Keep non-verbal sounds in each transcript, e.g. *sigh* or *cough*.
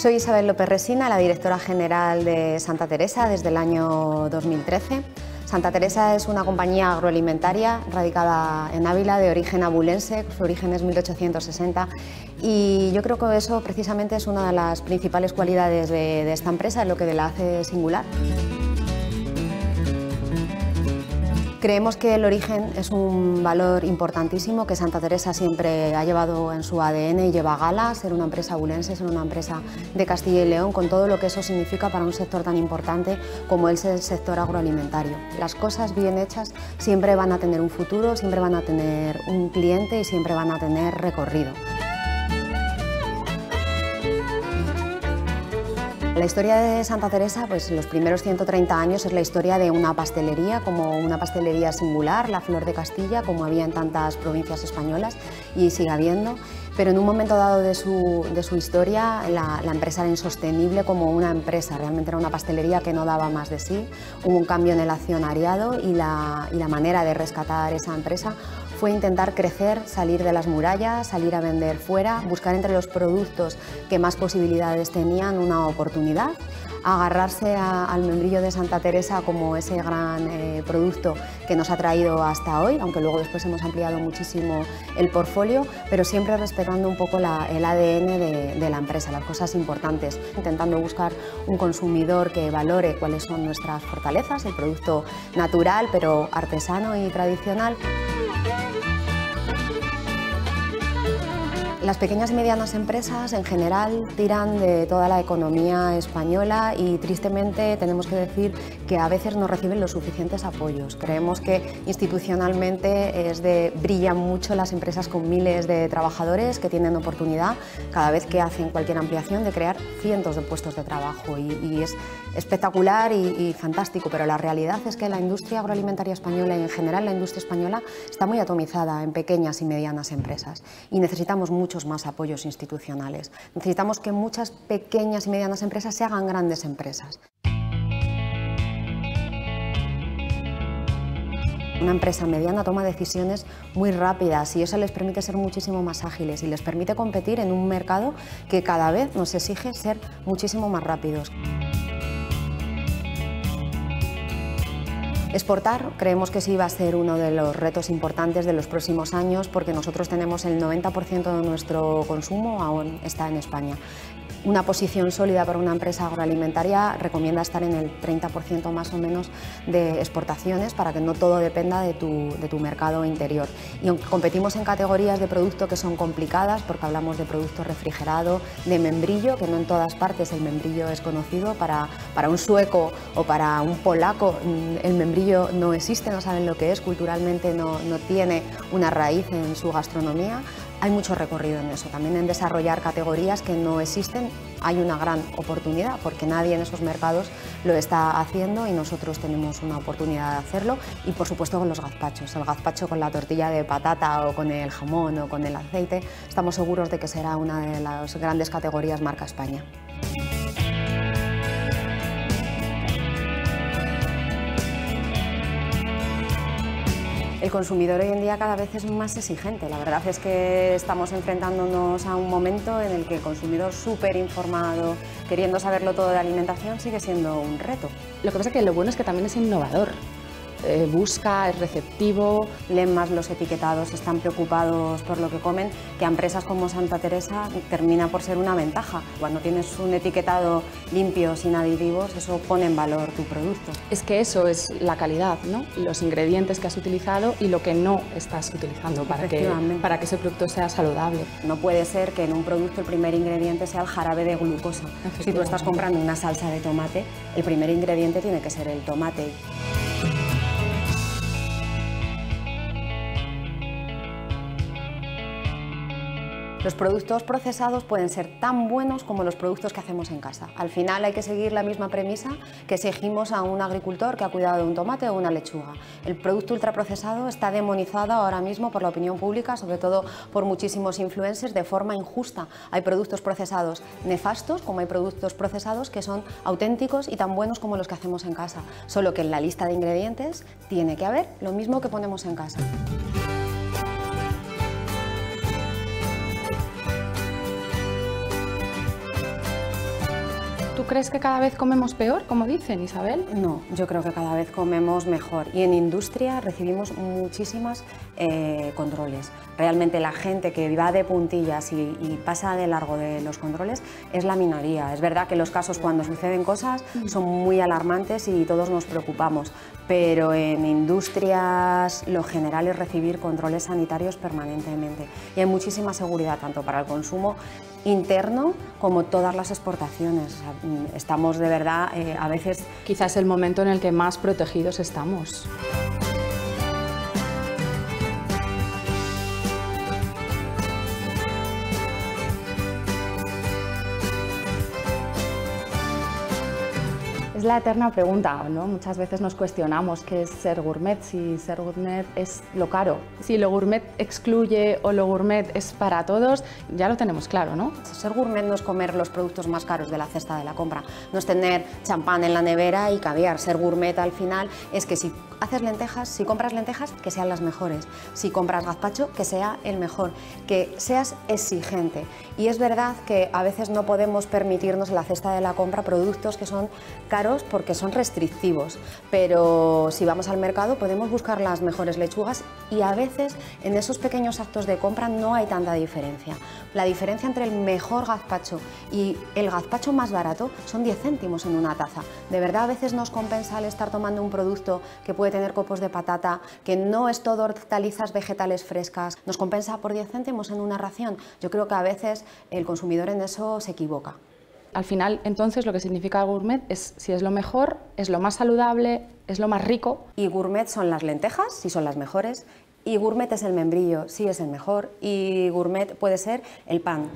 Soy Isabel López Resina, la directora general de Santa Teresa desde el año 2013. Santa Teresa es una compañía agroalimentaria radicada en Ávila de origen abulense, su origen es 1860 y yo creo que eso precisamente es una de las principales cualidades de, de esta empresa, lo que la hace singular. Creemos que el origen es un valor importantísimo que Santa Teresa siempre ha llevado en su ADN y lleva a gala, ser una empresa bulense, ser una empresa de Castilla y León, con todo lo que eso significa para un sector tan importante como es el sector agroalimentario. Las cosas bien hechas siempre van a tener un futuro, siempre van a tener un cliente y siempre van a tener recorrido. La historia de Santa Teresa, pues los primeros 130 años es la historia de una pastelería, como una pastelería singular, la Flor de Castilla, como había en tantas provincias españolas y sigue habiendo. Pero en un momento dado de su, historia, la, empresa era insostenible como una empresa, realmente era una pastelería que no daba más de sí. Hubo un cambio en el accionariado y la, y la manera de rescatar esa empresa fue intentar crecer, salir de las murallas, salir a vender fuera, buscar entre los productos que más posibilidades tenían una oportunidad agarrarse al membrillo de Santa Teresa como ese gran eh, producto que nos ha traído hasta hoy, aunque luego después hemos ampliado muchísimo el portfolio, pero siempre respetando un poco el ADN de, de la empresa, las cosas importantes, intentando buscar un consumidor que valore cuáles son nuestras fortalezas, el producto natural pero artesano y tradicional. Las pequeñas y medianas empresas en general tiran de toda la economía española y tristemente tenemos que decir que a veces no reciben los suficientes apoyos. Creemos que institucionalmente es de, brillan mucho las empresas con miles de trabajadores que tienen oportunidad cada vez que hacen cualquier ampliación de crear cientos de puestos de trabajo y, es espectacular y, y fantástico, pero la realidad es que la industria agroalimentaria española y en general la industria española está muy atomizada en pequeñas y medianas empresas y necesitamos mucho muchos más apoyos institucionales. Necesitamos que muchas pequeñas y medianas empresas se hagan grandes empresas. Una empresa mediana toma decisiones muy rápidas y eso les permite ser muchísimo más ágiles y les permite competir en un mercado que cada vez nos exige ser muchísimo más rápidos. Exportar. Creemos que sí va a ser uno de los retos importantes de los próximos años porque nosotros tenemos el 90% de nuestro consumo aún está en España una posición sólida para una empresa agroalimentaria recomienda estar en el 30% más o menos de exportaciones para que no todo dependa de tu, de tu, mercado interior. Y aunque competimos en categorías de producto que son complicadas, porque hablamos de producto refrigerado, de membrillo, que no en todas partes el membrillo es conocido, para, para un sueco o para un polaco mm, el membrillo no existe, no saben lo que es, culturalmente no, no tiene una raíz en su gastronomía, hay mucho recorrido en eso, también en desarrollar categorías que no existen. Hay una gran oportunidad porque nadie en esos mercados lo está haciendo y nosotros tenemos una oportunidad de hacerlo y por supuesto con los gazpachos. El gazpacho con la tortilla de patata o con el jamón o con el aceite, estamos seguros de que será una de las grandes categorías marca España. El consumidor hoy en día cada vez es más exigente. La verdad es que estamos enfrentándonos a un momento en el que el consumidor súper informado, queriendo saberlo todo de alimentación, sigue siendo un reto. Lo que pasa es que lo bueno es que también es innovador. Eh, busca, es receptivo. Leen más los etiquetados, están preocupados por lo que comen, que a empresas como Santa Teresa termina por ser una ventaja. Cuando tienes un etiquetado limpio, sin aditivos, eso pone en valor tu producto. Es que eso es la calidad, ¿no? los ingredientes que has utilizado y lo que no estás utilizando para que, para que ese producto sea saludable. No puede ser que en un producto el primer ingrediente sea el jarabe de glucosa. Si tú estás comprando una salsa de tomate, el primer ingrediente tiene que ser el tomate. Los productos procesados pueden ser tan buenos como los productos que hacemos en casa. Al final hay que seguir la misma premisa que exigimos a un agricultor que ha cuidado de un tomate o una lechuga. El producto ultraprocesado está demonizado ahora mismo por la opinión pública, sobre todo por muchísimos influencers, de forma injusta. Hay productos procesados nefastos como hay productos procesados que son auténticos y tan buenos como los que hacemos en casa. Solo que en la lista de ingredientes tiene que haber lo mismo que ponemos en casa. Crees que cada vez comemos peor, como dicen, Isabel? No, yo creo que cada vez comemos mejor. Y en industria recibimos muchísimas eh, controles. Realmente la gente que va de puntillas y, pasa de largo de los controles es la minoría. Es verdad que los casos cuando suceden cosas son muy alarmantes y todos nos preocupamos, pero en industrias lo general es recibir controles sanitarios permanentemente. Y hay muchísima seguridad tanto para el consumo interno como todas las exportaciones. estamos de verdad eh, a veces... Quizás el momento en el que más protegidos estamos. Es la eterna pregunta, ¿no? Muchas veces nos cuestionamos qué es ser gourmet, si ser gourmet es lo caro. Si lo gourmet excluye o lo gourmet es para todos, ya lo tenemos claro, ¿no? Ser gourmet no es comer los productos más caros de la cesta de la compra, no es tener champán en la nevera y caviar. Ser gourmet al final es que si haces lentejas, si compras lentejas, que sean las mejores. Si compras gazpacho, que sea el mejor, que seas exigente. Y es verdad que a veces no podemos permitirnos en la cesta de la compra productos que son caros porque son restrictivos, pero si vamos al mercado podemos buscar las mejores lechugas y a veces en esos pequeños actos de compra no hay tanta diferencia. La diferencia entre el mejor gazpacho y el gazpacho más barato son 10 céntimos en una taza. De verdad a veces nos compensa el estar tomando un producto que puede tener copos de patata, que no es todo hortalizas vegetales frescas, nos compensa por 10 céntimos en una ración. Yo creo que a veces el consumidor en eso se equivoca. Al final, entonces, lo que significa gourmet es si es lo mejor, es lo más saludable, es lo más rico. Y gourmet son las lentejas, si son las mejores, y gourmet es el membrillo, si es el mejor, y gourmet puede ser el pan.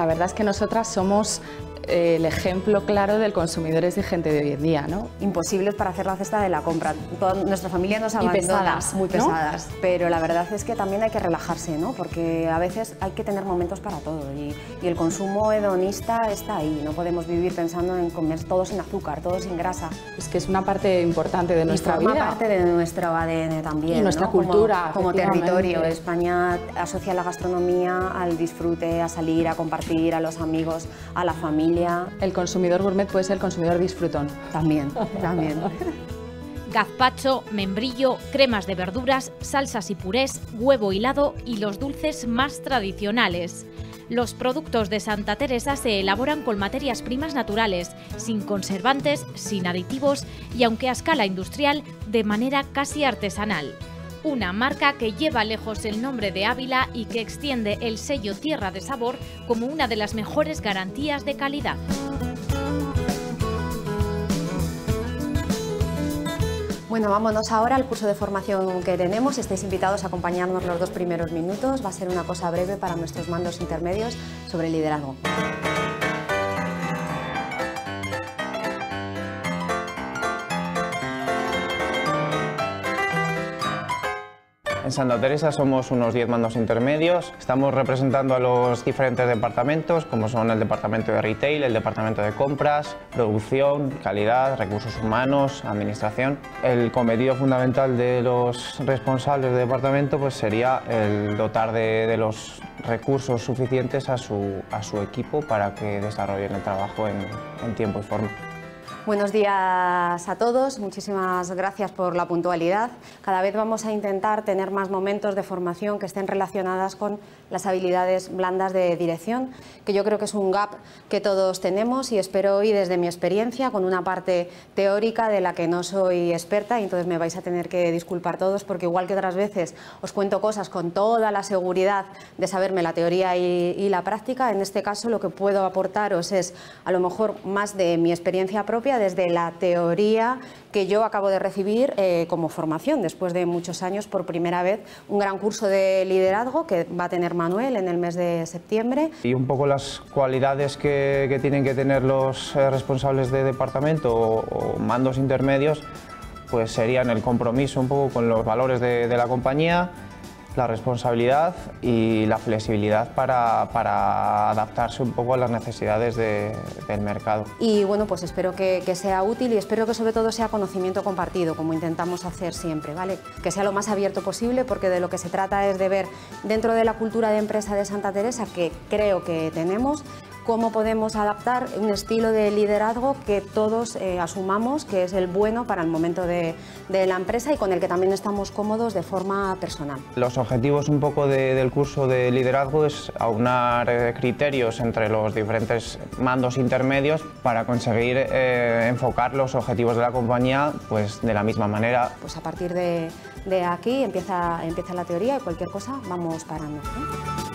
La verdad es que nosotras somos el ejemplo claro del consumidor exigente de hoy en día, ¿no? Imposibles para hacer la cesta de la compra. Toda nuestra familia nos abandona. Y pesadas. Muy pesadas. Pero la verdad es que también hay que relajarse, ¿no? Porque a veces hay que tener momentos para todo. Y, el consumo hedonista está ahí. No podemos vivir pensando en comer todo sin azúcar, todo sin grasa. Es que es una parte importante de nuestra vida. vida. parte de nuestro ADN también. Y nuestra cultura. Como, como territorio. España asocia la gastronomía al disfrute, a salir, a compartir, a los amigos, a la familia el consumidor gourmet puede ser el consumidor disfrutón. También, *laughs* también. Gazpacho, membrillo, cremas de verduras, salsas y purés, huevo hilado y los dulces más tradicionales. Los productos de Santa Teresa se elaboran con materias primas naturales, sin conservantes, sin aditivos y aunque a escala industrial, de manera casi artesanal una marca que lleva lejos el nombre de Ávila y que extiende el sello Tierra de Sabor como una de las mejores garantías de calidad. Bueno, vámonos ahora al curso de formación que tenemos. Estáis invitados a acompañarnos los dos primeros minutos. Va a ser una cosa breve para nuestros mandos intermedios sobre liderazgo. En Santa Teresa somos unos 10 mandos intermedios. Estamos representando a los diferentes departamentos, como son el departamento de retail, el departamento de compras, producción, calidad, recursos humanos, administración. El cometido fundamental de los responsables de departamento pues, sería el dotar de, los recursos suficientes a su, a su, equipo para que desarrollen el trabajo en tiempo y forma. Buenos días a todos, muchísimas gracias por la puntualidad. Cada vez vamos a intentar tener más momentos de formación que estén relacionadas con las habilidades blandas de dirección, que yo creo que es un gap que todos tenemos y espero hoy desde mi experiencia, con una parte teórica de la que no soy experta y entonces me vais a tener que disculpar todos porque igual que otras veces os cuento cosas con toda la seguridad de saberme la teoría y, y la práctica, en este caso lo que puedo aportaros es a lo mejor más de mi experiencia propia desde la teoría que yo acabo de recibir eh, como formación, después de muchos años, por primera vez, un gran curso de liderazgo que va a tener Manuel en el mes de septiembre. Y un poco las cualidades que, tienen que tener los eh, responsables de departamento o, mandos intermedios, pues serían el compromiso un poco con los valores de, la compañía, la responsabilidad y la flexibilidad para, para adaptarse un poco a las necesidades de- del mercado. Y bueno, pues espero que, que sea útil y espero que sobre todo sea conocimiento compartido, como intentamos hacer siempre, ¿vale? Que sea lo más abierto posible, porque de lo que se trata es de ver dentro de la cultura de empresa de Santa Teresa, que creo que tenemos, cómo podemos adaptar un estilo de liderazgo que todos eh, asumamos que es el bueno para el momento de, de la empresa y con el que también estamos cómodos de forma personal. Los objetivos un poco de- del curso de liderazgo es aunar eh, criterios entre los diferentes mandos intermedios para conseguir eh, enfocar los objetivos de la compañía pues, de la misma manera. Pues a partir de, de aquí empieza, empieza la teoría y cualquier cosa vamos parando. ¿eh?